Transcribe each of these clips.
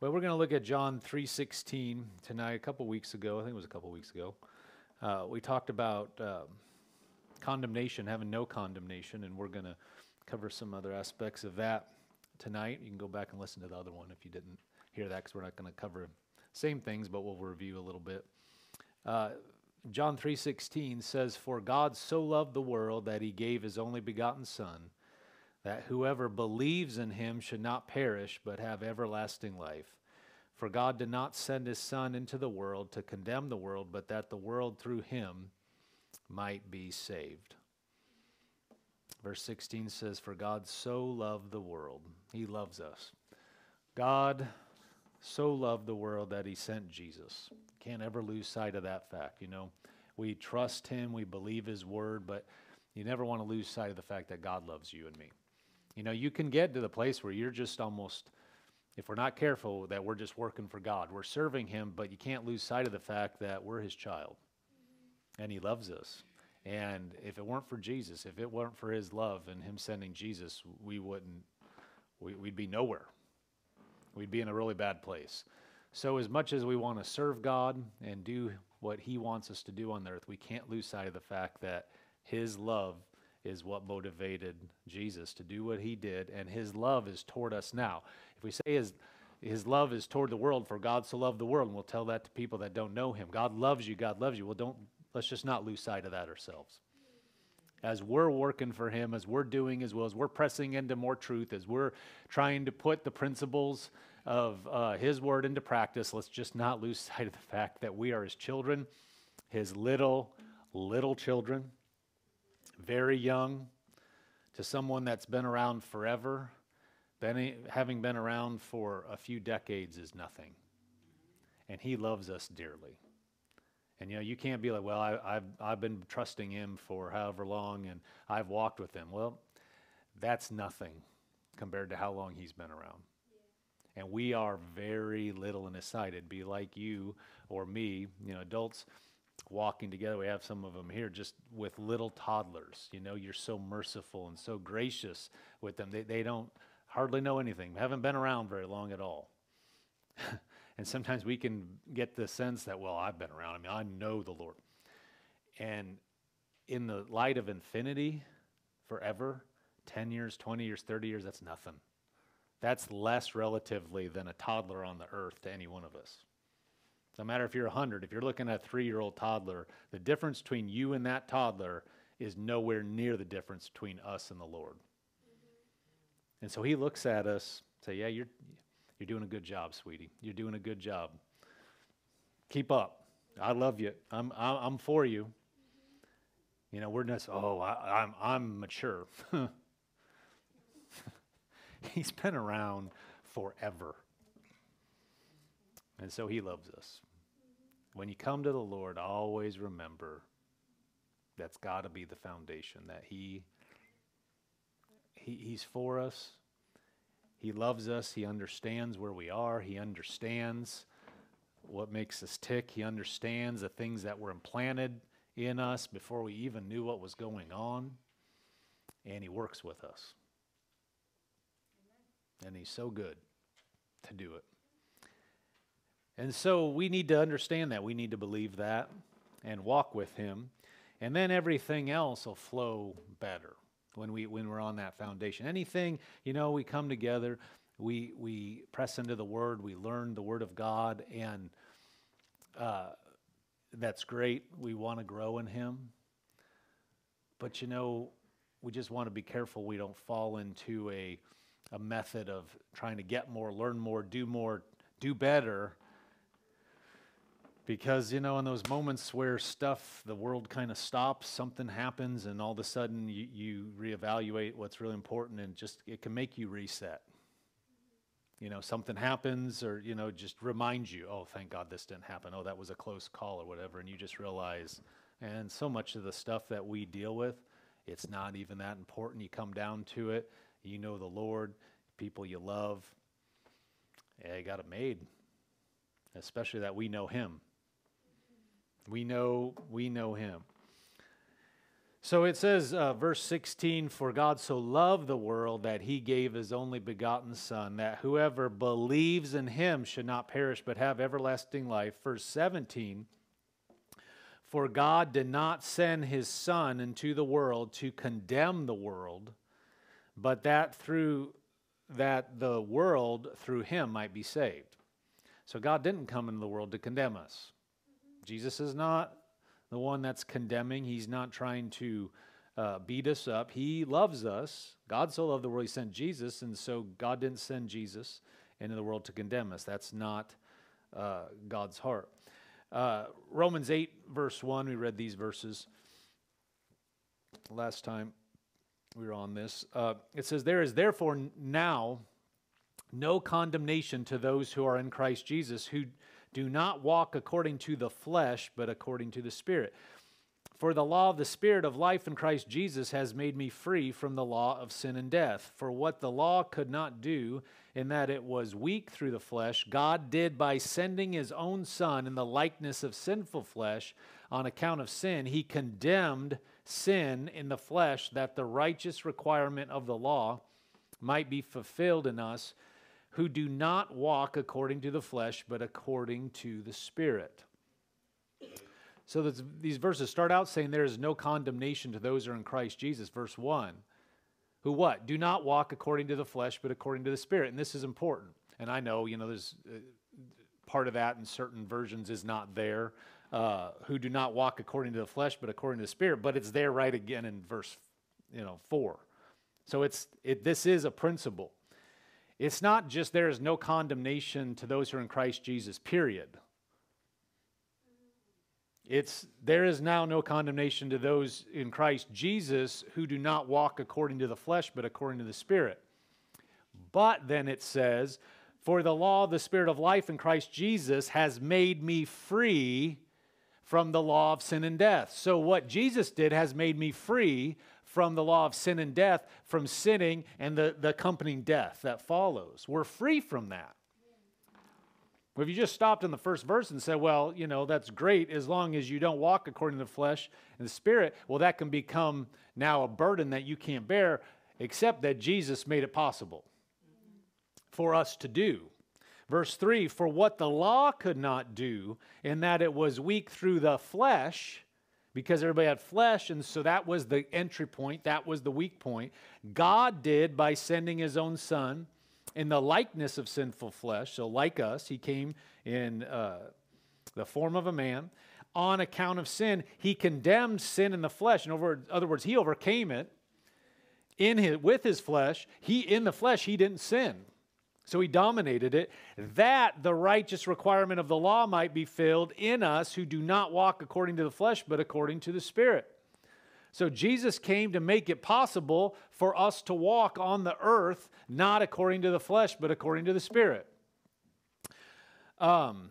Well, we're going to look at John 3:16 tonight. A couple weeks ago, I think it was a couple weeks ago, uh, we talked about um, condemnation, having no condemnation, and we're going to cover some other aspects of that tonight. You can go back and listen to the other one if you didn't hear that, because we're not going to cover same things, but we'll review a little bit. Uh, John 3:16 says, "For God so loved the world that He gave His only begotten Son." That whoever believes in him should not perish, but have everlasting life. For God did not send his Son into the world to condemn the world, but that the world through him might be saved. Verse 16 says, For God so loved the world. He loves us. God so loved the world that he sent Jesus. Can't ever lose sight of that fact. You know, we trust him, we believe his word, but you never want to lose sight of the fact that God loves you and me. You know, you can get to the place where you're just almost, if we're not careful, that we're just working for God. We're serving Him, but you can't lose sight of the fact that we're His child and He loves us. And if it weren't for Jesus, if it weren't for His love and Him sending Jesus, we wouldn't, we, we'd be nowhere. We'd be in a really bad place. So, as much as we want to serve God and do what He wants us to do on the earth, we can't lose sight of the fact that His love is what motivated Jesus to do what he did, and his love is toward us now. If we say his, his love is toward the world, for God so loved the world, and we'll tell that to people that don't know him. God loves you, God loves you. Well, don't let's just not lose sight of that ourselves. As we're working for him, as we're doing as well, as we're pressing into more truth, as we're trying to put the principles of uh, his word into practice, let's just not lose sight of the fact that we are his children, his little, little children very young to someone that's been around forever, been, having been around for a few decades is nothing. And he loves us dearly. And you know, you can't be like, well, I, have I've been trusting him for however long and I've walked with him. Well, that's nothing compared to how long he's been around. And we are very little in his sight. It'd be like you or me, you know, adults walking together. We have some of them here just with little toddlers. You know, you're so merciful and so gracious with them. They, they don't hardly know anything, haven't been around very long at all. and sometimes we can get the sense that, well, I've been around. I mean, I know the Lord. And in the light of infinity, forever, 10 years, 20 years, 30 years, that's nothing. That's less relatively than a toddler on the earth to any one of us. No matter if you're 100, if you're looking at a three year old toddler, the difference between you and that toddler is nowhere near the difference between us and the Lord. Mm-hmm. And so he looks at us, say, "Yeah, you're you're doing a good job, sweetie. You're doing a good job. Keep up. I love you. I'm I'm, I'm for you." Mm-hmm. You know, we're just, "Oh, I, I'm I'm mature." He's been around forever. And so he loves us. When you come to the Lord, always remember that's got to be the foundation that he, he he's for us. He loves us. He understands where we are. He understands what makes us tick. He understands the things that were implanted in us before we even knew what was going on. And He works with us. Amen. And He's so good to do it. And so we need to understand that. We need to believe that and walk with Him. And then everything else will flow better when, we, when we're on that foundation. Anything, you know, we come together, we, we press into the Word, we learn the Word of God, and uh, that's great. We want to grow in Him. But, you know, we just want to be careful we don't fall into a, a method of trying to get more, learn more, do more, do better because, you know, in those moments where stuff, the world kind of stops, something happens, and all of a sudden you, you reevaluate what's really important and just it can make you reset. You know, something happens or, you know, just reminds you, oh, thank God this didn't happen. Oh, that was a close call or whatever. And you just realize, and so much of the stuff that we deal with, it's not even that important. You come down to it, you know the Lord, people you love. Yeah, you got it made, especially that we know Him. We know we know him. So it says, uh, verse 16, For God so loved the world that he gave his only begotten Son, that whoever believes in him should not perish but have everlasting life. Verse 17, For God did not send his Son into the world to condemn the world, but that through that the world through him might be saved. So God didn't come into the world to condemn us. Jesus is not the one that's condemning. He's not trying to uh, beat us up. He loves us. God so loved the world, He sent Jesus, and so God didn't send Jesus into the world to condemn us. That's not uh, God's heart. Uh, Romans 8, verse 1, we read these verses last time we were on this. Uh, it says, There is therefore now no condemnation to those who are in Christ Jesus, who do not walk according to the flesh, but according to the Spirit. For the law of the Spirit of life in Christ Jesus has made me free from the law of sin and death. For what the law could not do, in that it was weak through the flesh, God did by sending his own Son in the likeness of sinful flesh on account of sin. He condemned sin in the flesh that the righteous requirement of the law might be fulfilled in us who do not walk according to the flesh, but according to the Spirit. So these verses start out saying there is no condemnation to those who are in Christ Jesus. Verse 1 Who what? Do not walk according to the flesh, but according to the Spirit. And this is important. And I know, you know, there's uh, part of that in certain versions is not there. Uh, who do not walk according to the flesh, but according to the Spirit. But it's there right again in verse, you know, 4. So it's it, this is a principle. It's not just there is no condemnation to those who are in Christ Jesus, period. It's there is now no condemnation to those in Christ Jesus who do not walk according to the flesh, but according to the Spirit. But then it says, For the law of the Spirit of life in Christ Jesus has made me free from the law of sin and death. So, what Jesus did has made me free from the law of sin and death, from sinning and the, the accompanying death that follows. We're free from that. If you just stopped in the first verse and said, well, you know, that's great as long as you don't walk according to the flesh and the spirit, well, that can become now a burden that you can't bear, except that Jesus made it possible for us to do. Verse 3 For what the law could not do, in that it was weak through the flesh, because everybody had flesh, and so that was the entry point, that was the weak point. God did by sending his own son in the likeness of sinful flesh. So, like us, he came in uh, the form of a man. On account of sin, he condemned sin in the flesh. In other words, he overcame it in his, with his flesh. He in the flesh, he didn't sin. So he dominated it, that the righteous requirement of the law might be filled in us who do not walk according to the flesh, but according to the Spirit. So Jesus came to make it possible for us to walk on the earth, not according to the flesh, but according to the Spirit. Um,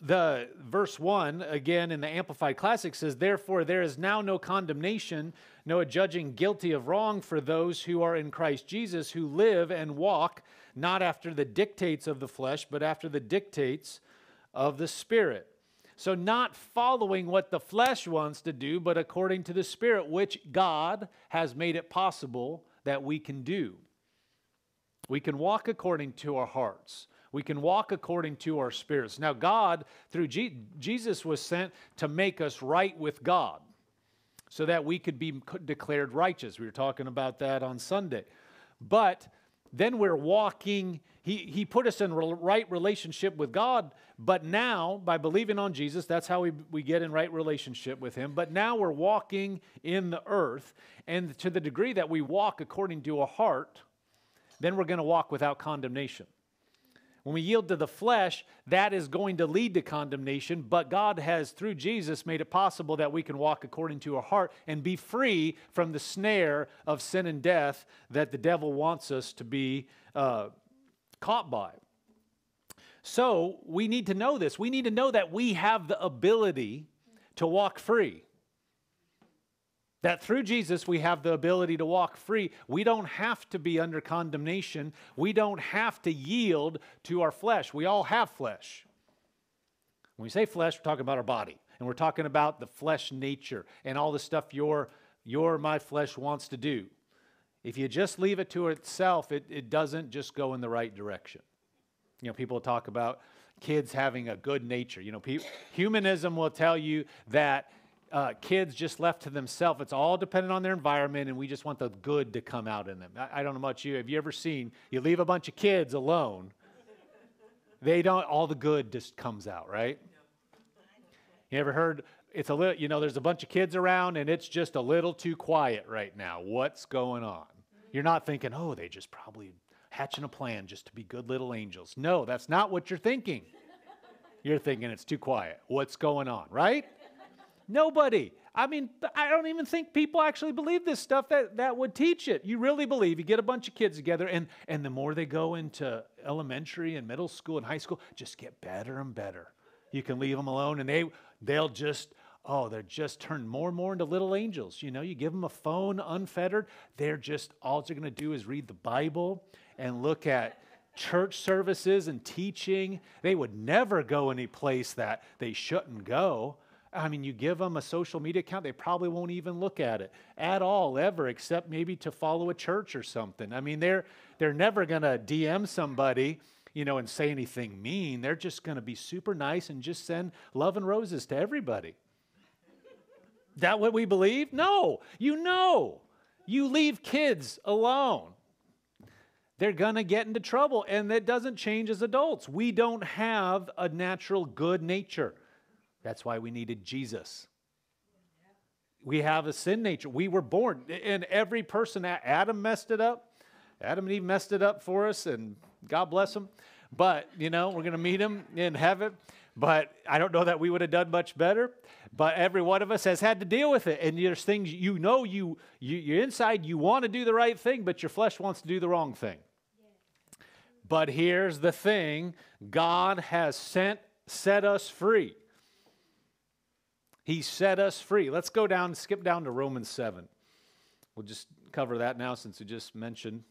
the verse 1 again in the amplified classic says therefore there is now no condemnation no judging guilty of wrong for those who are in Christ Jesus who live and walk not after the dictates of the flesh but after the dictates of the spirit. So not following what the flesh wants to do but according to the spirit which God has made it possible that we can do. We can walk according to our hearts. We can walk according to our spirits. Now, God, through Je- Jesus, was sent to make us right with God so that we could be declared righteous. We were talking about that on Sunday. But then we're walking, he, he put us in right relationship with God. But now, by believing on Jesus, that's how we, we get in right relationship with Him. But now we're walking in the earth. And to the degree that we walk according to a heart, then we're going to walk without condemnation. When we yield to the flesh, that is going to lead to condemnation, but God has, through Jesus, made it possible that we can walk according to our heart and be free from the snare of sin and death that the devil wants us to be uh, caught by. So we need to know this. We need to know that we have the ability to walk free. That through Jesus, we have the ability to walk free. We don't have to be under condemnation. We don't have to yield to our flesh. We all have flesh. When we say flesh, we're talking about our body. and we're talking about the flesh nature and all the stuff your, your my flesh wants to do. If you just leave it to itself, it, it doesn't just go in the right direction. You know, people talk about kids having a good nature. You know, pe- humanism will tell you that uh, kids just left to themselves, it's all dependent on their environment, and we just want the good to come out in them. I, I don't know about you. Have you ever seen you leave a bunch of kids alone? They don't. All the good just comes out, right? You ever heard? It's a little. You know, there's a bunch of kids around, and it's just a little too quiet right now. What's going on? You're not thinking, oh, they just probably hatching a plan just to be good little angels. No, that's not what you're thinking. You're thinking it's too quiet. What's going on, right? Nobody. I mean, I don't even think people actually believe this stuff that, that would teach it. You really believe you get a bunch of kids together, and, and the more they go into elementary and middle school and high school, just get better and better. You can leave them alone, and they, they'll just, oh, they're just turned more and more into little angels. You know, you give them a phone unfettered, they're just, all they're going to do is read the Bible and look at church services and teaching. They would never go any place that they shouldn't go. I mean, you give them a social media account, they probably won't even look at it at all, ever, except maybe to follow a church or something. I mean, they're, they're never going to DM somebody, you know, and say anything mean. They're just going to be super nice and just send love and roses to everybody. that what we believe? No. You know. You leave kids alone. They're going to get into trouble, and that doesn't change as adults. We don't have a natural good nature. That's why we needed Jesus. We have a sin nature. We were born, and every person, Adam messed it up. Adam and Eve messed it up for us, and God bless them. But, you know, we're going to meet him in heaven. But I don't know that we would have done much better. But every one of us has had to deal with it. And there's things you know you, you you're inside, you want to do the right thing, but your flesh wants to do the wrong thing. But here's the thing God has sent, set us free. He set us free. Let's go down, skip down to Romans 7. We'll just cover that now since we just mentioned.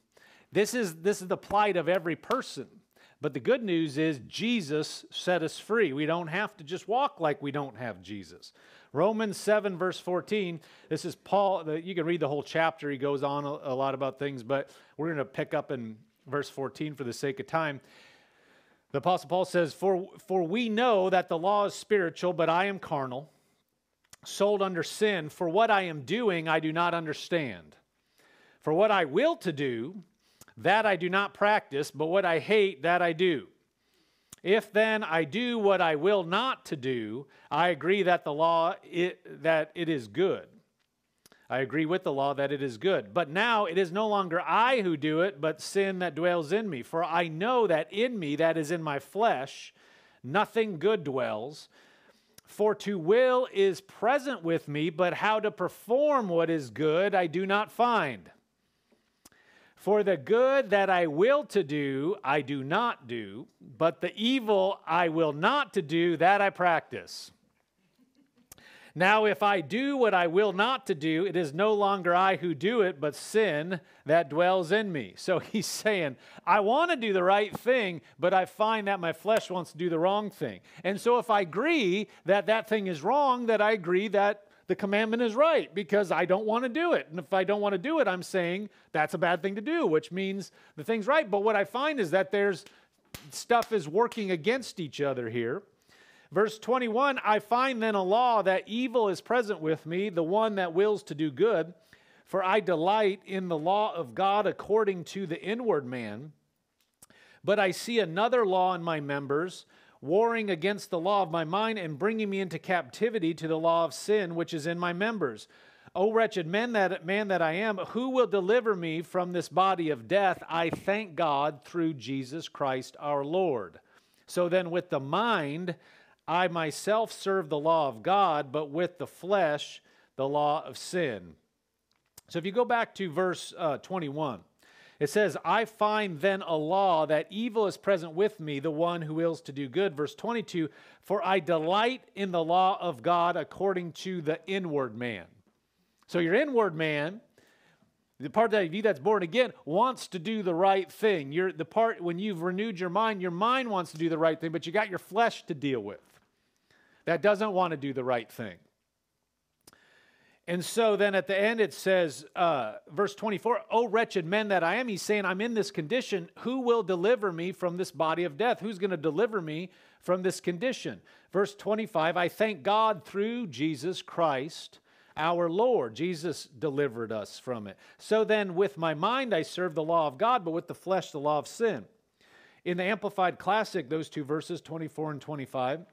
This is, this is the plight of every person. But the good news is Jesus set us free. We don't have to just walk like we don't have Jesus. Romans 7, verse 14. This is Paul. You can read the whole chapter. He goes on a, lot about things, but we're going to pick up in verse 14 for the sake of time. The Apostle Paul says, for, for we know that the law is spiritual, but I am carnal sold under sin, for what I am doing I do not understand. For what I will to do, that I do not practice, but what I hate, that I do. If then I do what I will not to do, I agree that the law it, that it is good. I agree with the law that it is good. But now it is no longer I who do it, but sin that dwells in me. For I know that in me, that is in my flesh, nothing good dwells. For to will is present with me, but how to perform what is good I do not find. For the good that I will to do, I do not do, but the evil I will not to do, that I practice. Now, if I do what I will not to do, it is no longer I who do it, but sin that dwells in me. So he's saying, I want to do the right thing, but I find that my flesh wants to do the wrong thing. And so if I agree that that thing is wrong, that I agree that the commandment is right because I don't want to do it. And if I don't want to do it, I'm saying that's a bad thing to do, which means the thing's right. But what I find is that there's stuff is working against each other here. Verse 21 I find then a law that evil is present with me, the one that wills to do good. For I delight in the law of God according to the inward man. But I see another law in my members, warring against the law of my mind and bringing me into captivity to the law of sin which is in my members. O wretched man that, man that I am, who will deliver me from this body of death? I thank God through Jesus Christ our Lord. So then, with the mind, I myself serve the law of God, but with the flesh, the law of sin. So if you go back to verse uh, 21, it says, I find then a law that evil is present with me, the one who wills to do good. Verse 22, for I delight in the law of God according to the inward man. So your inward man, the part of you that's born again, wants to do the right thing. You're, the part when you've renewed your mind, your mind wants to do the right thing, but you got your flesh to deal with. That doesn't want to do the right thing. And so then at the end it says, uh, verse 24, Oh, wretched men that I am, he's saying, I'm in this condition. Who will deliver me from this body of death? Who's going to deliver me from this condition? Verse 25, I thank God through Jesus Christ our Lord. Jesus delivered us from it. So then, with my mind, I serve the law of God, but with the flesh, the law of sin. In the Amplified Classic, those two verses, 24 and 25,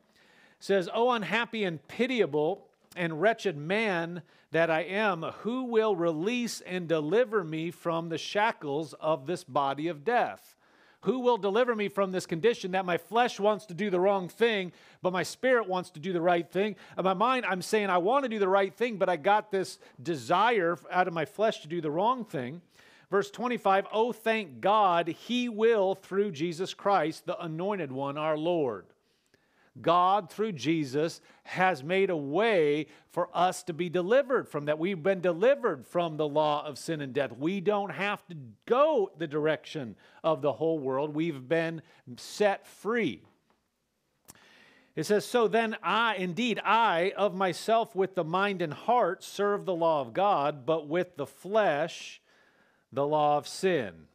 says, "O unhappy and pitiable and wretched man that I am, who will release and deliver me from the shackles of this body of death? Who will deliver me from this condition that my flesh wants to do the wrong thing, but my spirit wants to do the right thing? In my mind, I'm saying I want to do the right thing, but I got this desire out of my flesh to do the wrong thing. Verse 25, oh, thank God, he will through Jesus Christ, the anointed one, our Lord. God, through Jesus, has made a way for us to be delivered from that. We've been delivered from the law of sin and death. We don't have to go the direction of the whole world, we've been set free. It says, So then I, indeed, I of myself with the mind and heart serve the law of God, but with the flesh, the law of sin.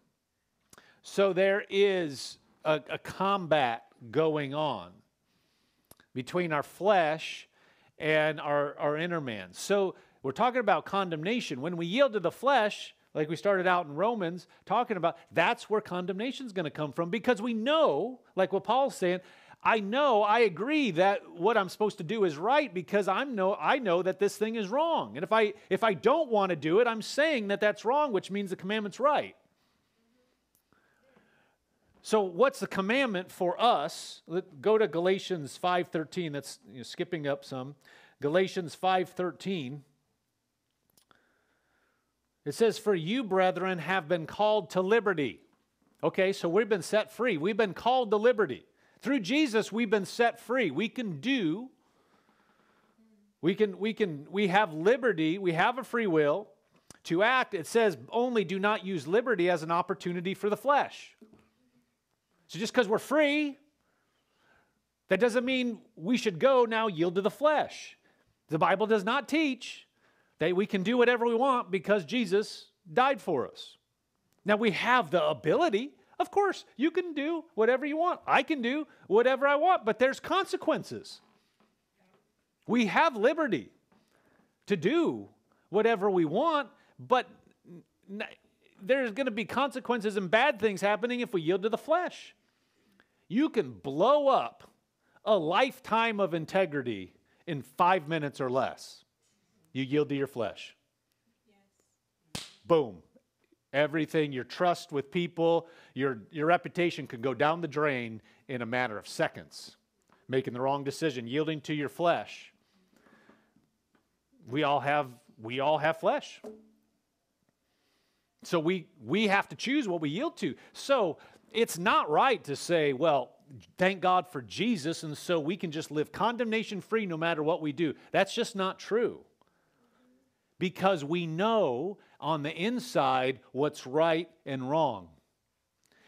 So there is a, a combat going on between our flesh and our, our inner man. So we're talking about condemnation. When we yield to the flesh, like we started out in Romans talking about, that's where condemnation is going to come from because we know, like what Paul's saying, I know, I agree that what I'm supposed to do is right because I'm know I know that this thing is wrong. And if I if I don't want to do it, I'm saying that that's wrong, which means the commandment's right. So what's the commandment for us? Let, go to Galatians 5:13. That's you know, skipping up some. Galatians 5:13. It says, "For you, brethren, have been called to liberty." Okay, so we've been set free. We've been called to liberty. Through Jesus, we've been set free. We can do we can we can we have liberty, we have a free will to act. It says only do not use liberty as an opportunity for the flesh. So just because we're free, that doesn't mean we should go now yield to the flesh. The Bible does not teach that we can do whatever we want because Jesus died for us. Now we have the ability. Of course, you can do whatever you want. I can do whatever I want, but there's consequences. We have liberty to do whatever we want, but there's going to be consequences and bad things happening if we yield to the flesh. You can blow up a lifetime of integrity in five minutes or less. You yield to your flesh. Yes. Boom. Everything, your trust with people, your, your reputation could go down the drain in a matter of seconds. Making the wrong decision, yielding to your flesh. We all have we all have flesh. So we we have to choose what we yield to. So it's not right to say, well, thank God for Jesus, and so we can just live condemnation free no matter what we do. That's just not true. Because we know on the inside what's right and wrong.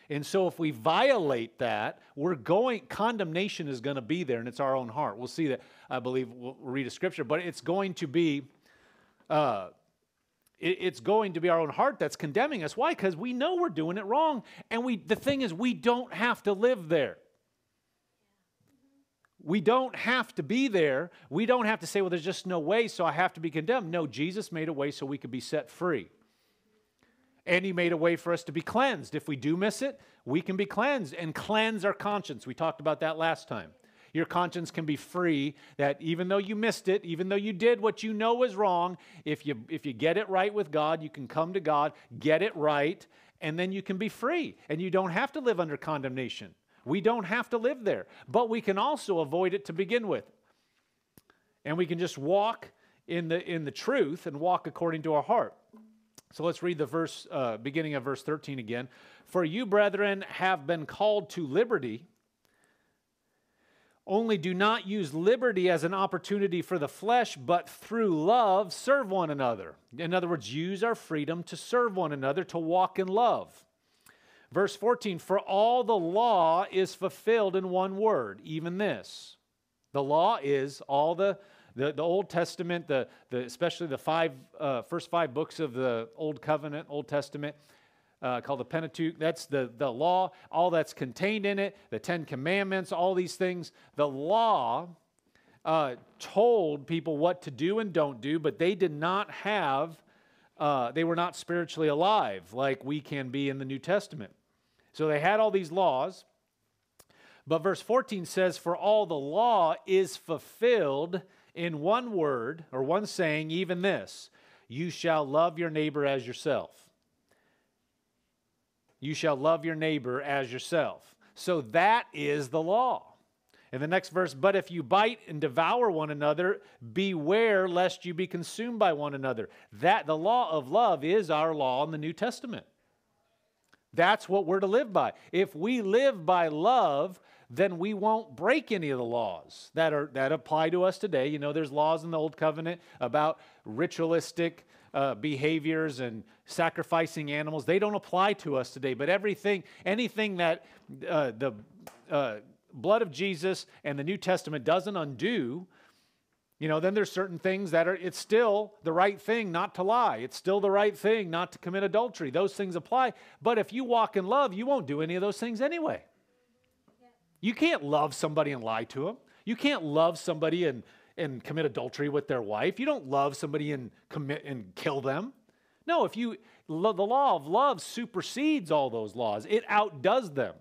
And so if we violate that, we're going, condemnation is going to be there, and it's our own heart. We'll see that, I believe, we'll read a scripture, but it's going to be. Uh, it's going to be our own heart that's condemning us. Why? Because we know we're doing it wrong. And we the thing is we don't have to live there. We don't have to be there. We don't have to say, well, there's just no way, so I have to be condemned. No, Jesus made a way so we could be set free. And He made a way for us to be cleansed. If we do miss it, we can be cleansed and cleanse our conscience. We talked about that last time. Your conscience can be free that even though you missed it, even though you did what you know was wrong, if you, if you get it right with God, you can come to God, get it right, and then you can be free. And you don't have to live under condemnation. We don't have to live there, but we can also avoid it to begin with. And we can just walk in the, in the truth and walk according to our heart. So let's read the verse, uh, beginning of verse 13 again. For you, brethren, have been called to liberty. Only do not use liberty as an opportunity for the flesh, but through love serve one another. In other words, use our freedom to serve one another, to walk in love. Verse 14 For all the law is fulfilled in one word, even this, The law is all the, the, the Old Testament, the, the, especially the five, uh, first five books of the Old Covenant, Old Testament, uh, called the Pentateuch. That's the, the law, all that's contained in it, the Ten Commandments, all these things. The law uh, told people what to do and don't do, but they did not have, uh, they were not spiritually alive like we can be in the New Testament. So they had all these laws. But verse 14 says, For all the law is fulfilled in one word or one saying, even this you shall love your neighbor as yourself. You shall love your neighbor as yourself. So that is the law. In the next verse, but if you bite and devour one another, beware lest you be consumed by one another. That the law of love is our law in the New Testament. That's what we're to live by. If we live by love, then we won't break any of the laws that are that apply to us today. You know, there's laws in the old covenant about ritualistic uh, behaviors and sacrificing animals. They don't apply to us today. But everything, anything that uh, the uh, blood of Jesus and the New Testament doesn't undo, you know, then there's certain things that are, it's still the right thing not to lie. It's still the right thing not to commit adultery. Those things apply. But if you walk in love, you won't do any of those things anyway. You can't love somebody and lie to them. You can't love somebody and, and commit adultery with their wife. You don't love somebody and commit and kill them. No, if you the law of love supersedes all those laws. It outdoes them.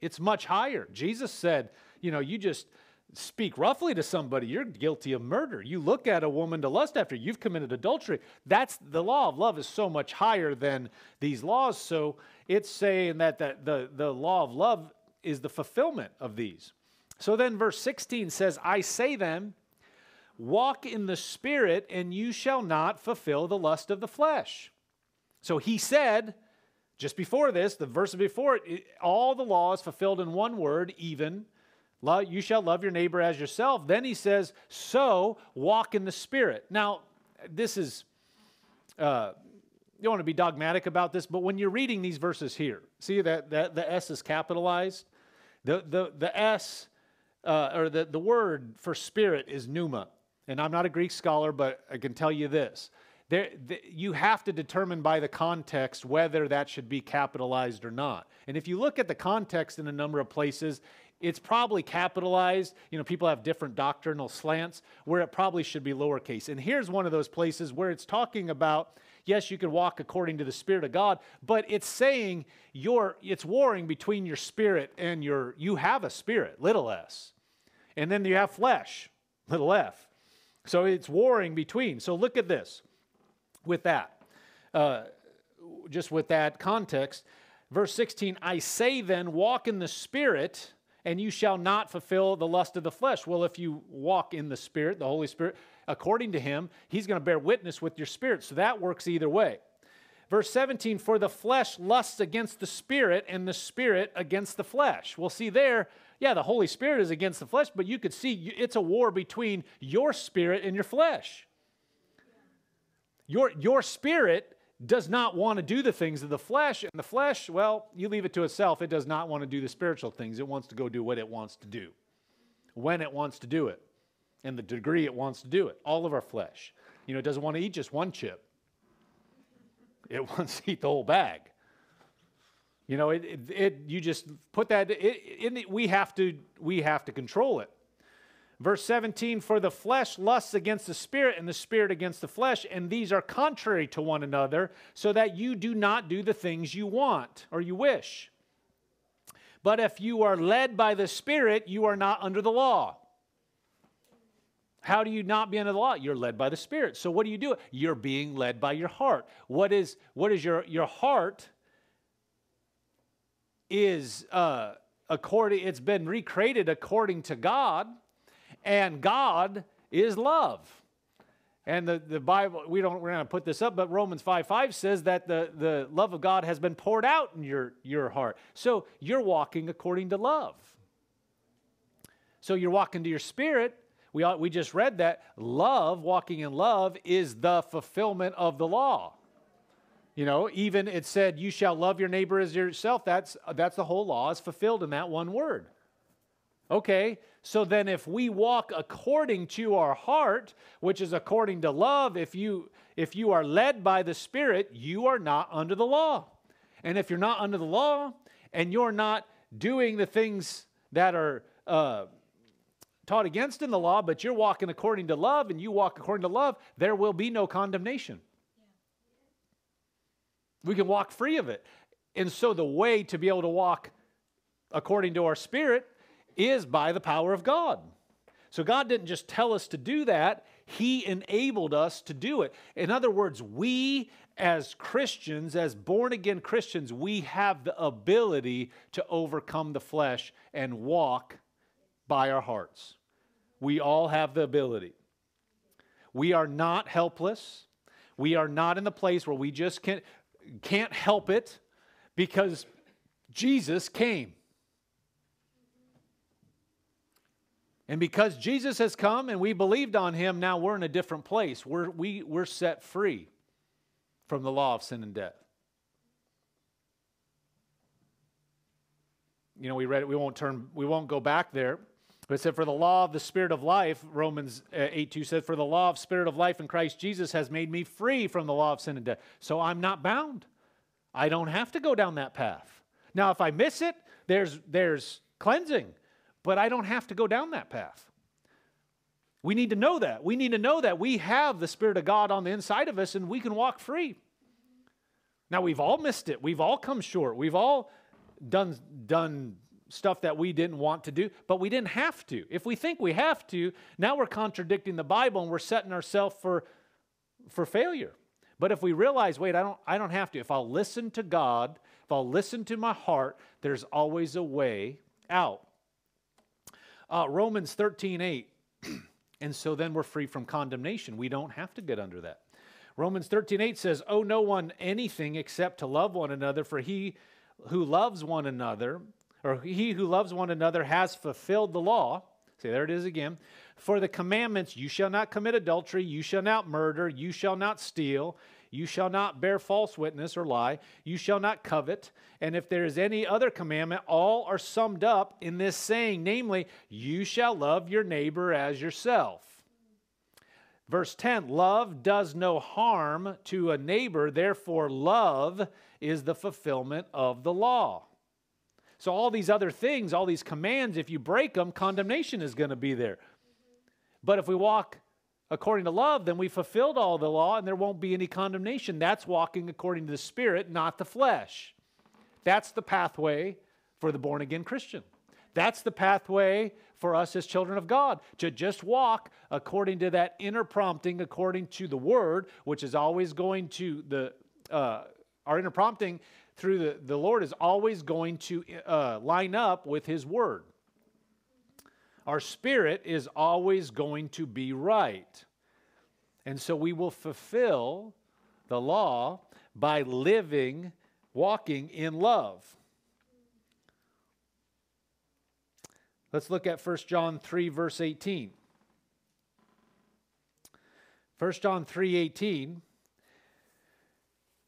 It's much higher. Jesus said, you know, you just speak roughly to somebody, you're guilty of murder. You look at a woman to lust after, you've committed adultery. That's the law of love is so much higher than these laws. So it's saying that, that the, the law of love is the fulfillment of these. So then verse 16 says, I say then, walk in the spirit, and you shall not fulfill the lust of the flesh. So he said, just before this, the verse before it, all the law is fulfilled in one word, even you shall love your neighbor as yourself. Then he says, so walk in the Spirit. Now, this is, uh, you don't want to be dogmatic about this, but when you're reading these verses here, see that, that the S is capitalized? The, the, the S, uh, or the, the word for spirit is pneuma. And I'm not a Greek scholar, but I can tell you this. There, the, you have to determine by the context whether that should be capitalized or not. And if you look at the context in a number of places, it's probably capitalized. You know, people have different doctrinal slants where it probably should be lowercase. And here's one of those places where it's talking about yes, you can walk according to the Spirit of God, but it's saying your it's warring between your spirit and your you have a spirit, little s. And then you have flesh, little f. So it's warring between. So look at this with that. Uh, just with that context. Verse 16, I say then, walk in the Spirit, and you shall not fulfill the lust of the flesh. Well, if you walk in the Spirit, the Holy Spirit, according to Him, He's going to bear witness with your spirit. So that works either way. Verse 17, for the flesh lusts against the Spirit, and the Spirit against the flesh. Well, see there, yeah, the Holy Spirit is against the flesh, but you could see it's a war between your spirit and your flesh. Your, your spirit does not want to do the things of the flesh. And the flesh, well, you leave it to itself. It does not want to do the spiritual things. It wants to go do what it wants to do, when it wants to do it, and the degree it wants to do it. All of our flesh. You know, it doesn't want to eat just one chip, it wants to eat the whole bag. You know, it, it, it you just put that in, we have to we have to control it. Verse 17, for the flesh lusts against the spirit, and the spirit against the flesh, and these are contrary to one another, so that you do not do the things you want or you wish. But if you are led by the spirit, you are not under the law. How do you not be under the law? You're led by the spirit. So what do you do? You're being led by your heart. What is what is your your heart is uh according it's been recreated according to God and God is love. And the, the Bible, we don't, we're going to put this up, but Romans 5 5 says that the, the love of God has been poured out in your, your heart. So you're walking according to love. So you're walking to your spirit. We, we just read that love, walking in love, is the fulfillment of the law. You know, even it said, You shall love your neighbor as yourself. That's, that's the whole law is fulfilled in that one word. Okay, so then if we walk according to our heart, which is according to love, if you if you are led by the Spirit, you are not under the law. And if you're not under the law and you're not doing the things that are uh, taught against in the law, but you're walking according to love and you walk according to love, there will be no condemnation. We can walk free of it. And so the way to be able to walk according to our spirit is by the power of God. So God didn't just tell us to do that, He enabled us to do it. In other words, we as Christians, as born again Christians, we have the ability to overcome the flesh and walk by our hearts. We all have the ability. We are not helpless. We are not in the place where we just can't, can't help it because Jesus came. And because Jesus has come and we believed on him, now we're in a different place. We're, we, we're set free from the law of sin and death. You know, we read it, we won't turn, we won't go back there. But it said, For the law of the Spirit of life, Romans uh, 8 2 said, For the law of Spirit of life in Christ Jesus has made me free from the law of sin and death. So I'm not bound. I don't have to go down that path. Now, if I miss it, there's, there's cleansing, but I don't have to go down that path. We need to know that. We need to know that we have the Spirit of God on the inside of us and we can walk free. Now, we've all missed it. We've all come short. We've all done, done stuff that we didn't want to do, but we didn't have to. If we think we have to, now we're contradicting the Bible and we're setting ourselves for, for failure. But if we realize, wait, I don't, I don't have to. If I'll listen to God, if I'll listen to my heart, there's always a way out. Uh, Romans 13, 8. and so then we're free from condemnation. We don't have to get under that. Romans 13, 8 says, Owe no one anything except to love one another, for he who loves one another or he who loves one another has fulfilled the law. See, there it is again. For the commandments, you shall not commit adultery, you shall not murder, you shall not steal, you shall not bear false witness or lie, you shall not covet. And if there is any other commandment, all are summed up in this saying, namely, you shall love your neighbor as yourself. Verse 10 Love does no harm to a neighbor, therefore, love is the fulfillment of the law. So, all these other things, all these commands, if you break them, condemnation is going to be there. But if we walk according to love, then we fulfilled all the law and there won't be any condemnation. That's walking according to the Spirit, not the flesh. That's the pathway for the born again Christian. That's the pathway for us as children of God to just walk according to that inner prompting, according to the Word, which is always going to the uh, our inner prompting through the, the Lord is always going to uh, line up with His Word. Our spirit is always going to be right. And so we will fulfill the law by living, walking in love. Let's look at 1 John 3, verse 18. 1 John 3 18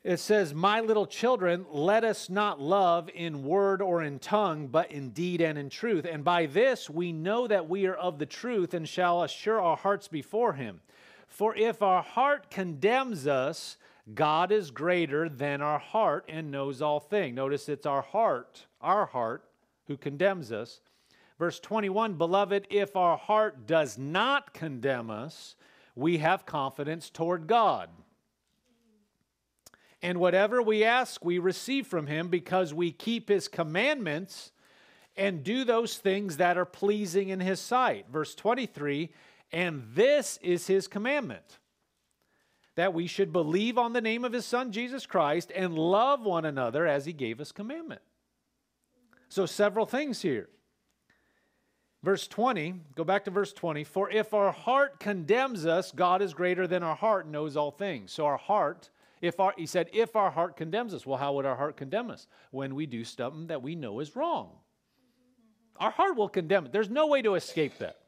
it says, My little children, let us not love in word or in tongue, but in deed and in truth. And by this we know that we are of the truth and shall assure our hearts before Him. For if our heart condemns us, God is greater than our heart and knows all things. Notice it's our heart, our heart, who condemns us. Verse 21 Beloved, if our heart does not condemn us, we have confidence toward God. And whatever we ask, we receive from him because we keep his commandments and do those things that are pleasing in his sight. Verse 23 And this is his commandment that we should believe on the name of his son Jesus Christ and love one another as he gave us commandment. So, several things here. Verse 20, go back to verse 20. For if our heart condemns us, God is greater than our heart, knows all things. So, our heart if our, he said, if our heart condemns us, well, how would our heart condemn us? When we do something that we know is wrong. Our heart will condemn it. There's no way to escape that.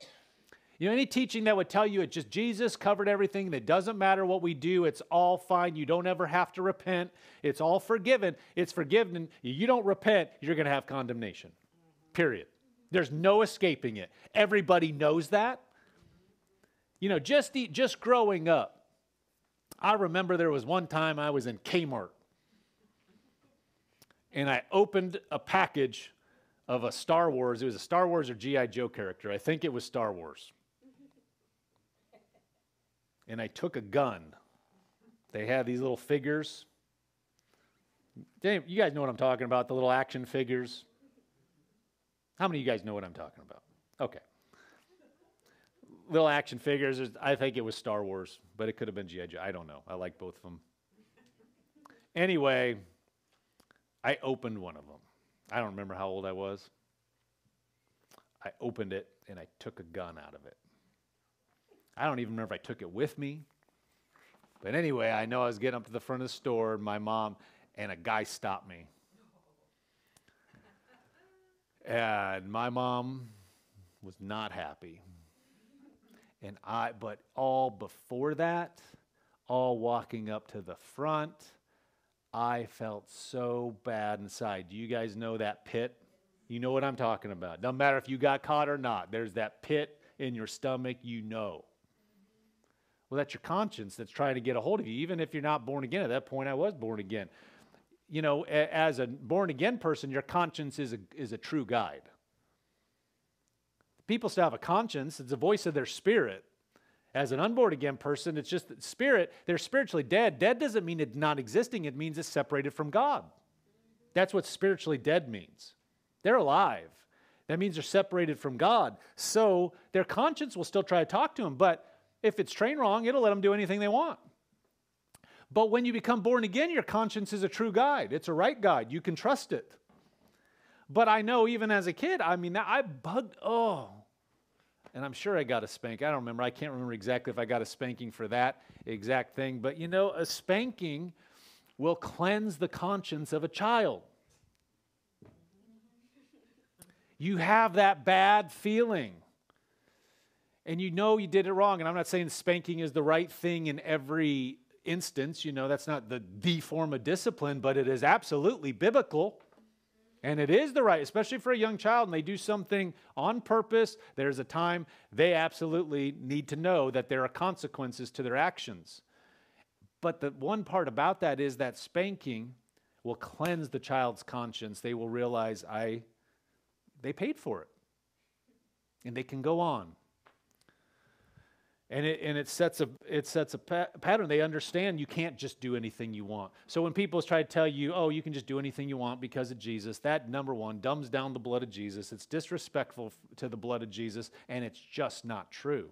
You know, any teaching that would tell you it just Jesus covered everything, that doesn't matter what we do, it's all fine, you don't ever have to repent, it's all forgiven, it's forgiven, you don't repent, you're going to have condemnation. Period. There's no escaping it. Everybody knows that. You know, just, just growing up, I remember there was one time I was in Kmart and I opened a package of a Star Wars. It was a Star Wars or G.I. Joe character. I think it was Star Wars. And I took a gun. They had these little figures. Damn, You guys know what I'm talking about, the little action figures. How many of you guys know what I'm talking about? Okay. Little action figures. I think it was Star Wars, but it could have been G.I. Joe. I don't know. I like both of them. Anyway, I opened one of them. I don't remember how old I was. I opened it and I took a gun out of it. I don't even remember if I took it with me. But anyway, I know I was getting up to the front of the store, and my mom and a guy stopped me. And my mom was not happy. And I, but all before that, all walking up to the front, I felt so bad inside. Do you guys know that pit? You know what I'm talking about. Doesn't matter if you got caught or not, there's that pit in your stomach, you know. Well, that's your conscience that's trying to get a hold of you, even if you're not born again. At that point, I was born again. You know, as a born again person, your conscience is a, is a true guide. People still have a conscience, it's the voice of their spirit. As an unborn again person, it's just that spirit, they're spiritually dead. Dead doesn't mean it's not existing, it means it's separated from God. That's what spiritually dead means. They're alive. That means they're separated from God. So their conscience will still try to talk to them, but if it's trained wrong, it'll let them do anything they want. But when you become born again, your conscience is a true guide. It's a right guide. You can trust it. But I know even as a kid, I mean, I bugged, oh, and I'm sure I got a spank. I don't remember. I can't remember exactly if I got a spanking for that exact thing. But you know, a spanking will cleanse the conscience of a child. You have that bad feeling. And you know you did it wrong. And I'm not saying spanking is the right thing in every instance. You know, that's not the, the form of discipline, but it is absolutely biblical. And it is the right, especially for a young child, and they do something on purpose. There's a time they absolutely need to know that there are consequences to their actions. But the one part about that is that spanking will cleanse the child's conscience. They will realize I they paid for it. And they can go on and it, and it sets a it sets a pa- pattern. They understand you can't just do anything you want. So when people try to tell you oh you can just do anything you want because of jesus that number one dumbs down the blood of jesus. It's disrespectful to the blood of jesus and it's just not true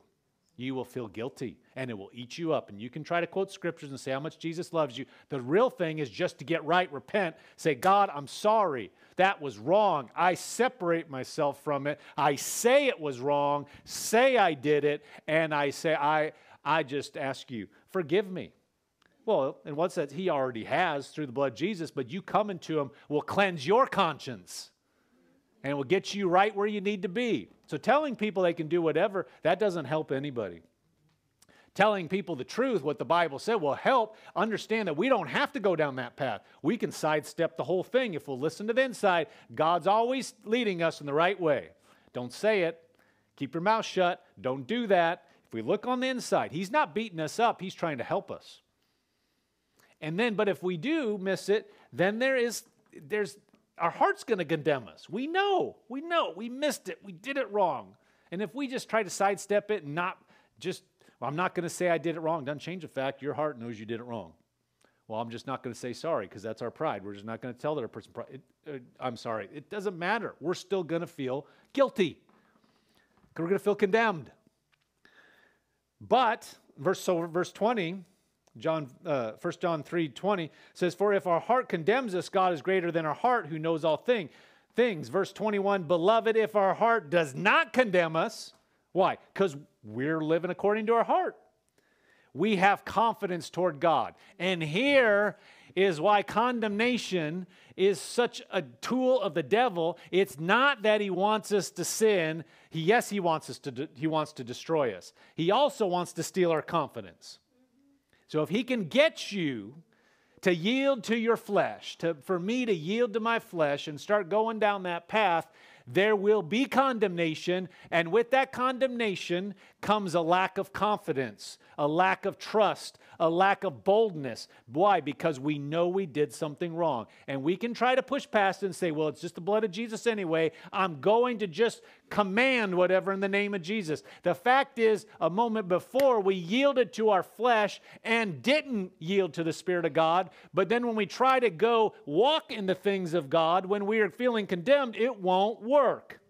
you will feel guilty and it will eat you up. And you can try to quote scriptures and say how much Jesus loves you. The real thing is just to get right, repent, say, God, I'm sorry. That was wrong. I separate myself from it. I say it was wrong, say I did it, and I say, I, I just ask you, forgive me. Well, in what sense? He already has through the blood of Jesus, but you coming to him will cleanse your conscience and will get you right where you need to be. So telling people they can do whatever, that doesn't help anybody. Telling people the truth, what the Bible said, will help understand that we don't have to go down that path. We can sidestep the whole thing if we'll listen to the inside. God's always leading us in the right way. Don't say it. Keep your mouth shut. Don't do that. If we look on the inside, He's not beating us up, He's trying to help us. And then, but if we do miss it, then there is there's our heart's going to condemn us. We know, we know, we missed it, we did it wrong. And if we just try to sidestep it and not just, well, I'm not going to say I did it wrong, doesn't change the fact your heart knows you did it wrong. Well, I'm just not going to say sorry because that's our pride. We're just not going to tell that person, it, uh, I'm sorry. It doesn't matter. We're still going to feel guilty. We're going to feel condemned. But, verse, so verse 20, John, uh, 1 John 3 20 says, For if our heart condemns us, God is greater than our heart who knows all thing, things. Verse 21 Beloved, if our heart does not condemn us, why? Because we're living according to our heart. We have confidence toward God. And here is why condemnation is such a tool of the devil. It's not that he wants us to sin. He, yes, he wants us to de- he wants to destroy us. He also wants to steal our confidence. So if he can get you to yield to your flesh, to, for me to yield to my flesh and start going down that path, there will be condemnation. And with that condemnation comes a lack of confidence, a lack of trust, a lack of boldness. Why? Because we know we did something wrong. And we can try to push past and say, well, it's just the blood of Jesus anyway. I'm going to just command whatever in the name of Jesus. The fact is, a moment before, we yielded to our flesh and didn't yield to the Spirit of God. But then when we try to go walk in the things of God, when we are feeling condemned, it won't work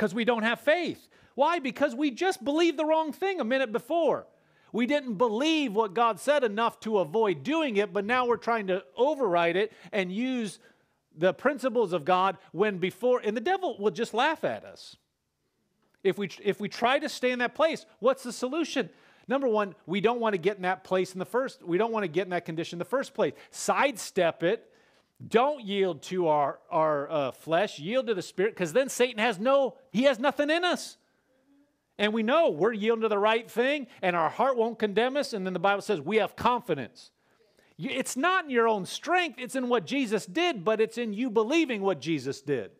because we don't have faith. Why? Because we just believed the wrong thing a minute before. We didn't believe what God said enough to avoid doing it, but now we're trying to override it and use the principles of God when before, and the devil will just laugh at us. If we, if we try to stay in that place, what's the solution? Number one, we don't want to get in that place in the first, we don't want to get in that condition in the first place. Sidestep it. Don't yield to our, our uh, flesh, yield to the spirit, because then Satan has no, he has nothing in us. And we know we're yielding to the right thing, and our heart won't condemn us. And then the Bible says we have confidence. It's not in your own strength, it's in what Jesus did, but it's in you believing what Jesus did.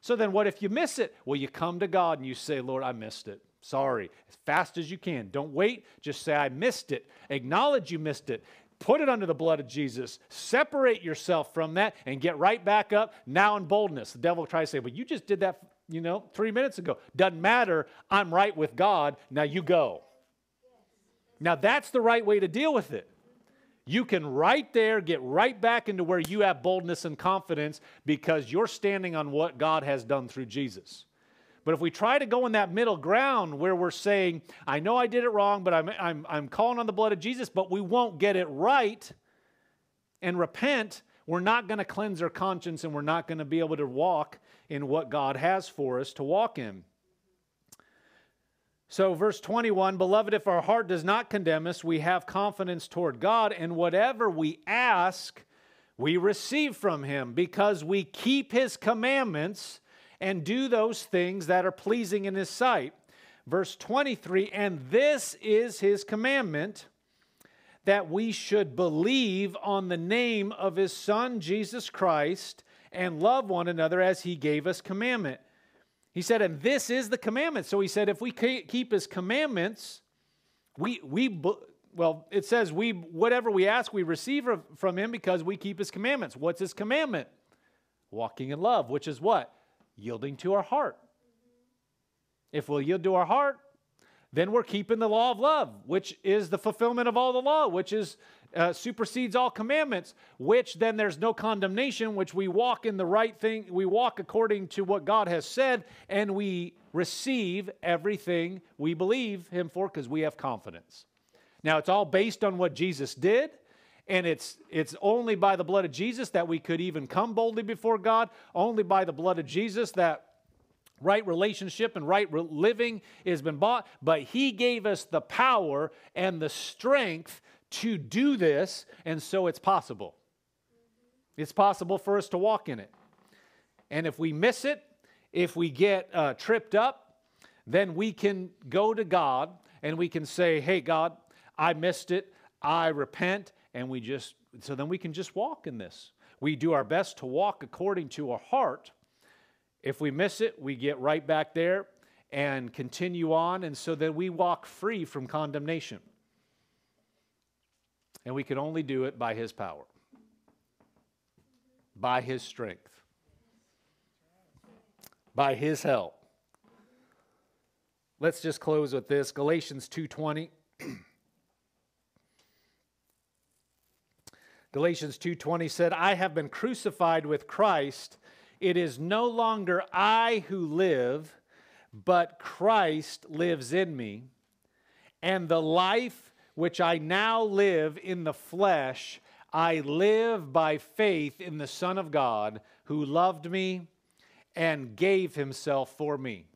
So then, what if you miss it? Well, you come to God and you say, Lord, I missed it. Sorry. As fast as you can. Don't wait. Just say, I missed it. Acknowledge you missed it. Put it under the blood of Jesus. Separate yourself from that and get right back up now in boldness. The devil try to say, Well, you just did that you know, three minutes ago. Doesn't matter. I'm right with God. Now you go. Now that's the right way to deal with it. You can right there get right back into where you have boldness and confidence because you're standing on what God has done through Jesus. But if we try to go in that middle ground where we're saying, I know I did it wrong, but I'm, I'm, I'm calling on the blood of Jesus, but we won't get it right and repent, we're not going to cleanse our conscience and we're not going to be able to walk in what God has for us to walk in. So, verse 21 Beloved, if our heart does not condemn us, we have confidence toward God, and whatever we ask, we receive from Him because we keep His commandments and do those things that are pleasing in His sight. Verse 23 And this is His commandment that we should believe on the name of His Son, Jesus Christ and love one another as he gave us commandment. He said, and this is the commandment. So he said, if we keep his commandments, we, we, well, it says we, whatever we ask, we receive from him because we keep his commandments. What's his commandment? Walking in love, which is what? Yielding to our heart. If we'll yield to our heart, then we're keeping the law of love, which is the fulfillment of all the law, which is uh, supersedes all commandments, which then there's no condemnation, which we walk in the right thing, we walk according to what God has said, and we receive everything we believe Him for because we have confidence. Now, it's all based on what Jesus did. And it's, it's only by the blood of Jesus that we could even come boldly before God, only by the blood of Jesus that right relationship and right living has been bought, but He gave us the power and the strength to do this, and so it's possible. It's possible for us to walk in it. And if we miss it, if we get uh, tripped up, then we can go to God and we can say, Hey, God, I missed it. I repent. And we just, so then we can just walk in this. We do our best to walk according to our heart. If we miss it, we get right back there and continue on. And so then we walk free from condemnation. And we can only do it by His power, by His strength, by His help. Let's just close with this Galatians 2:20. Galatians 2:20 said, "I have been crucified with Christ. It is no longer I who live, but Christ lives in me. And the life which I now live in the flesh, I live by faith in the Son of God who loved me and gave himself for me.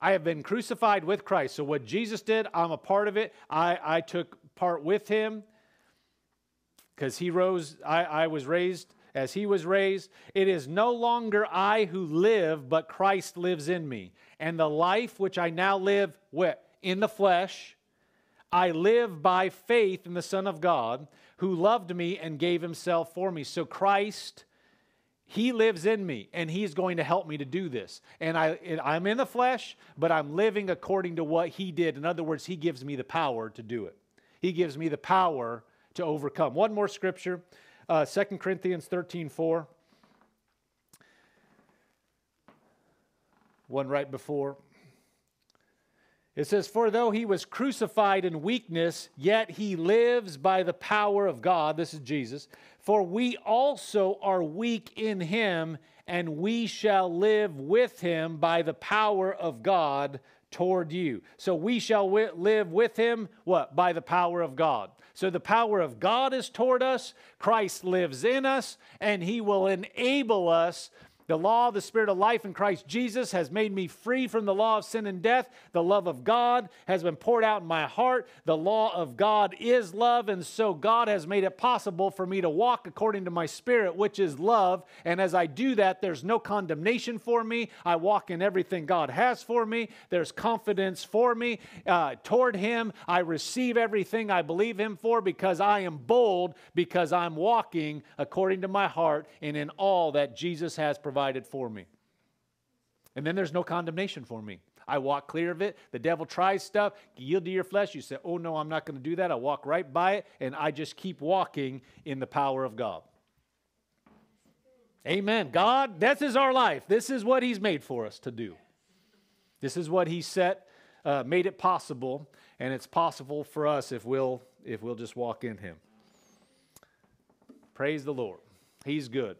I have been crucified with Christ. So, what Jesus did, I'm a part of it. I, I took part with him because he rose, I, I was raised as he was raised. It is no longer I who live, but Christ lives in me. And the life which I now live in the flesh, I live by faith in the Son of God who loved me and gave himself for me. So Christ, He lives in me, and He's going to help me to do this. And I, I'm in the flesh, but I'm living according to what He did. In other words, He gives me the power to do it. He gives me the power to overcome. One more scripture, uh, 2 Corinthians 13 4. One right before. It says, For though he was crucified in weakness, yet he lives by the power of God. This is Jesus. For we also are weak in him, and we shall live with him by the power of God toward you. So we shall live with him, what? By the power of God. So the power of God is toward us, Christ lives in us, and he will enable us the law of the Spirit of life in Christ Jesus has made me free from the law of sin and death. The love of God has been poured out in my heart. The law of God is love, and so God has made it possible for me to walk according to my Spirit, which is love. And as I do that, there's no condemnation for me. I walk in everything God has for me. There's confidence for me uh, toward Him. I receive everything I believe Him for because I am bold, because I'm walking according to my heart and in all that Jesus has provided provided for me. And then there's no condemnation for me. I walk clear of it. The devil tries stuff, yield to your flesh. You say, Oh, no, I'm not going to do that. I walk right by it, and I just keep walking in the power of God. Amen. God, this is our life. This is what He's made for us to do. This is what He set, uh, made it possible, and it's possible for us if we'll if we'll just walk in Him. Praise the Lord. He's good.